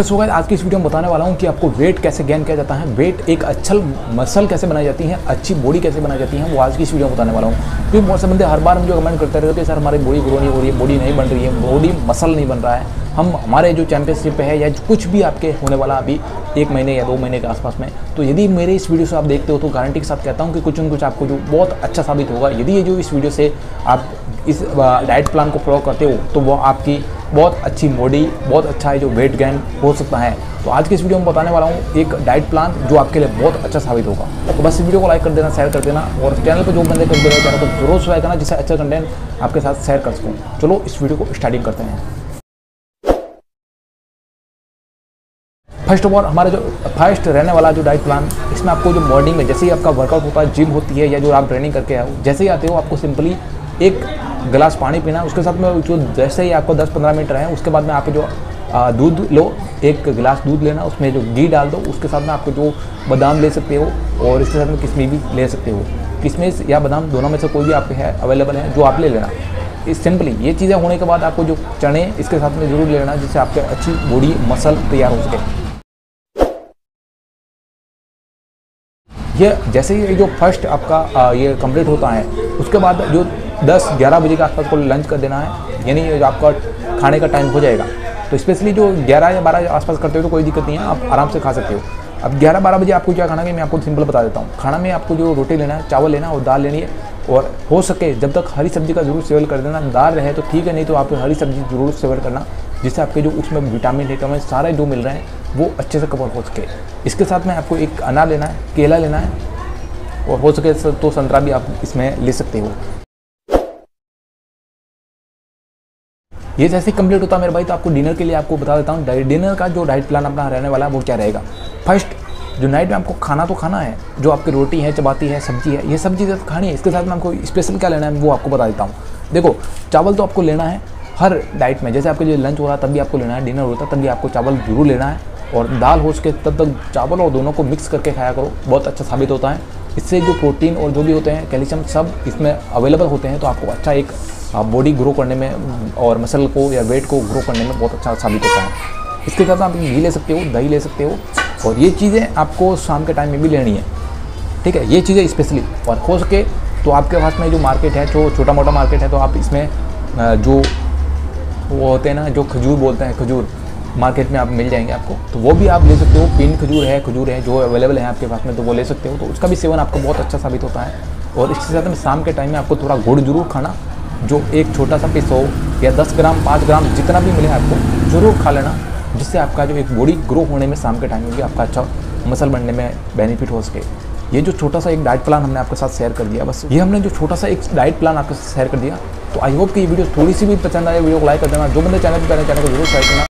Okay so guys आज की इस वीडियो में बताने वाला हूँ कि आपको वेट कैसे गेन किया जाता है। वेट एक अच्छा मसल कैसे बनाई जाती है, अच्छी बॉडी कैसे बनाई जाती है, वो आज की इस वीडियो में बताने वाला हूँ। क्योंकि बहुत से बंदे हर बार मुझे कमेंट करते रहते हैं सर हमारी बॉडी ग्रो नहीं हो रही है बॉडी नहीं बन रही है बॉडी मसल नहीं बन रहा है। हम, हमारे जो चैंपियनशिप है या कुछ भी आपके होने वाला अभी एक महीने या दो महीने के आसपास में तो यदि मेरे इस वीडियो से आप देखते हो तो गारंटी के साथ कहता हूँ कि कुछ न कुछ आपको जो बहुत अच्छा साबित होगा। यदि ये जो इस वीडियो से आप इस डाइट प्लान को फॉलो करते हो तो वो आपकी बहुत अच्छी बॉडी बहुत अच्छा है जो वेट गेन हो सकता है। तो आज के इस वीडियो में बताने वाला हूँ एक डाइट प्लान जो आपके लिए बहुत अच्छा साबित होगा। तो बस इस वीडियो को लाइक कर देना शेयर कर देना और चैनल पर जो बंदे कर देना चैनल को ज़रूर सब्सक्राइब करना, जिससे अच्छा कंटेंट आपके साथ शेयर कर सकूँ। चलो इस वीडियो को स्टार्टिंग करते हैं। फ़र्स्ट ऑफ़ ऑल हमारा जो फ़र्स्ट रहने वाला जो डाइट प्लान इसमें आपको जो मॉर्निंग में जैसे ही आपका वर्कआउट होता है जिम होती है या जो आप ट्रेनिंग करके आओ, जैसे ही आते हो, आपको सिंपली एक गिलास पानी पीना उसके साथ में जो जैसे ही आपको 10-15 मिनट रहे, उसके बाद में आप जो दूध लो, एक गिलास दूध लेना, उसमें जो घी डाल दो, उसके साथ में आपको जो बादाम ले सकते हो और इसके साथ में किशमिश भी ले सकते हो। किशमिश या बादाम दोनों में से कोई भी आपके है अवेलेबल है, जो आप ले लेना। इस सिंपली ये चीज़ें होने के बाद आपको जो चने, इसके साथ में ज़रूर लेना, जिससे आपके अच्छी बॉडी मसल तैयार हो सके। ये जैसे ही जो फ़र्स्ट आपका ये कंप्लीट होता है, उसके बाद जो 10-11 बजे के आसपास को लंच कर देना है, यानी आपका खाने का टाइम हो जाएगा। तो स्पेशली जो 11 या 12 आसपास करते हो तो कोई दिक्कत नहीं है, आप आराम से खा सकते हो। अब 11-12 बजे आपको क्या खाना है मैं आपको सिंपल बता देता हूँ। खाना में आपको जो रोटी लेना है, चावल लेना और दाल लेनी है, और हो सके जब तक हरी सब्ज़ी का ज़रूर सेवन कर देना, दाल रहे तो ठीक है, नहीं तो आप हरी सब्ज़ी ज़रूर सेवन करना, जिससे आपके जो उसमें विटामिन विटामिन सारे जो मिल रहे हैं, वो अच्छे से कवर हो सके। इसके साथ में आपको एक अनार लेना है, केला लेना है, और हो सके तो संतरा भी आप इसमें ले सकते हो। ये जैसे कंप्लीट होता है मेरे भाई तो आपको डिनर के लिए आपको बता देता हूँ डिनर का जो डाइट प्लान अपना रहने वाला है, वो क्या रहेगा? फ़र्स्ट जो नाइट में आपको खाना तो खाना है, जो आपकी रोटी है, चपाती है, सब्ज़ी है, ये सब चीज़ें तो खानी है, इसके साथ में आपको स्पेशल क्या लेना है, वो आपको बता देता हूँ। देखो, चावल तो आपको लेना है हर डाइट में, जैसे आपके जो लंच हो रहा है, तब भी आपको लेना है डिनर होता है, तब भी आपको चावल ज़रूर लेना है, और दाल हो सके, तब तक चावल और दोनों को मिक्स करके खाया करो, बहुत अच्छा साबित होता है। इससे जो प्रोटीन और जो भी होते हैं कैल्शियम सब इसमें अवेलेबल होते हैं तो आपको अच्छा एक बॉडी ग्रो करने में और मसल को या वेट को ग्रो करने में बहुत अच्छा साबित होता है। इसके साथ आप घी ले सकते हो, दही ले सकते हो और ये चीज़ें आपको शाम के टाइम में भी लेनी है। ठीक है? ये चीज़ें स्पेशली और हो सके तो आपके पास में जो मार्केट है, जो छोटा मोटा मार्केट है तो आप इसमें जो वो होते हैं ना, जो खजूर बोलते हैं, खजूर मार्केट में आप मिल जाएँगे आपको। तो वो भी आप ले सकते हो पिन खजूर है खजूर है, जो अवेलेबल है आपके पास में तो वो ले सकते हो। तो उसका भी सेवन आपको बहुत अच्छा साबित होता है। और इसके साथ में शाम के टाइम में आपको थोड़ा गुड़ ज़रूर खाना जो एक छोटा सा पीस हो या 10 ग्राम, पाँच ग्राम, जितना भी मिले आपको, ज़रूर खा लेना, जिससे आपका जो एक बॉडी ग्रो होने में शाम के टाइम में भी आपका अच्छा मसल बनने में बेनिफिट हो सके। ये जो छोटा सा एक डाइट प्लान हमने आपके साथ शेयर कर दिया, बस ये हमने जो छोटा सा एक डाइट प्लान आपके साथ शेयर कर दिया तो आई होप कि ये वीडियो थोड़ी सी भी पसंद आए वीडियो को लाइक कर देना, जो बंदे चैनल पर चैनल को ज़रूर शेयर करना।